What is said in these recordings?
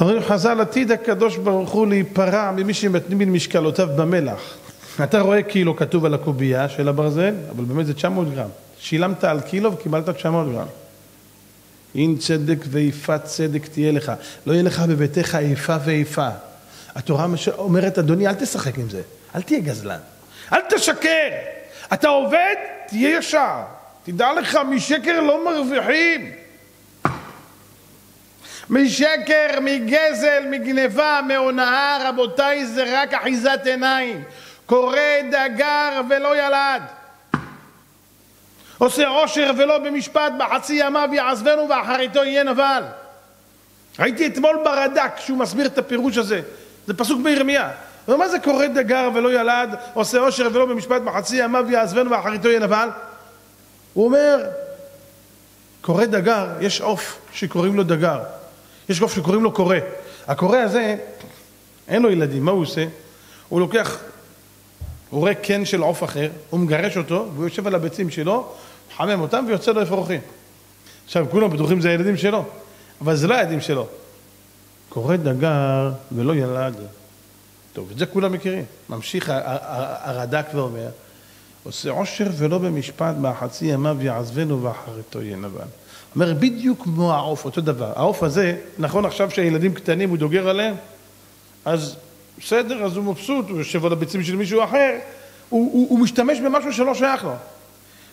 אומרים חז"ל, עתיד הקדוש ברוך הוא להיפרע ממי שמתנים משקלותיו במלח. אתה רואה קילו כתוב על הקובייה של הברזל, אבל באמת זה 900 גרם. שילמת על קילו וקיבלת 900 גרם. אין צדק ויפת צדק תהיה לך. לא יהיה לך בביתך איפה ואיפה. התורה אומרת, אדוני, אל תשחק עם זה. אל תהיה גזלן. אל תשקר. אתה עובד, תהיה ישר. תדע לך, משקר לא מרוויחים. משקר, מגזל, מגניבה, מהונאה, רבותיי, זה רק אחיזת עיניים. קורא דגר ולא ילד. עושה עושר ולא במשפט, בחצי ימיו יעזבנו ואחריתו יהיה נבל. ראיתי אתמול ברד"ק שהוא מסביר את הפירוש הזה. זה פסוק בירמיה. ומה זה קורא דגר ולא ילד, עושה עושר ולא במשפט, בחצי ימיו יעזבנו ואחריתו יהיה נבל? הוא אומר, קורא דגר, יש עוף שקוראים לו דגר. יש עוף שקוראים לו קורא. הקורא הזה, אין לו ילדים, מה הוא עושה? הוא לוקח, הוא רואה קן של עוף אחר, הוא מגרש אותו, והוא יושב על הביצים שלו, מחמם אותם ויוצא לו אפרוחים. עכשיו, כולם בטוחים זה הילדים שלו, אבל זה לא הילדים שלו. קורא דגר ולא ילד. טוב, את זה כולם מכירים. ממשיך הרד"ק ואומר, עושה עושר ולא במשפט, בחצי ימיו יעזבנו ואחריתו יהיה נבל. אומר, בדיוק כמו העוף, אותו דבר. העוף הזה, נכון עכשיו שהילדים קטנים, הוא דוגר עליהם, אז בסדר, אז הוא מבסוט, הוא יושב על הביצים של מישהו אחר, הוא, הוא, הוא משתמש במשהו שלא שייך לו.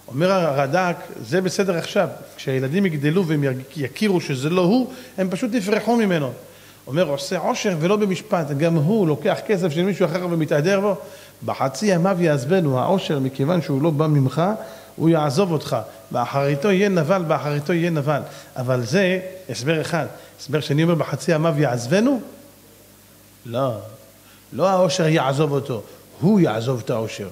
אומר הרד"ק, זה בסדר עכשיו, כשהילדים יגדלו והם יכירו שזה לא הוא, הם פשוט יפרחו ממנו. אומר, עושה עושר ולא במשפט, גם הוא לוקח כסף של מישהו אחר ומתהדר בו, בחצי ימיו יעזבנו העושר, מכיוון שהוא לא בא ממך, הוא יעזוב אותך, באחריתו יהיה נבל, באחריתו יהיה נבל. אבל זה הסבר אחד. הסבר שני אומר, בחצי ימיו יעזבנו? לא, לא העושר יעזוב אותו, הוא יעזוב את העושר.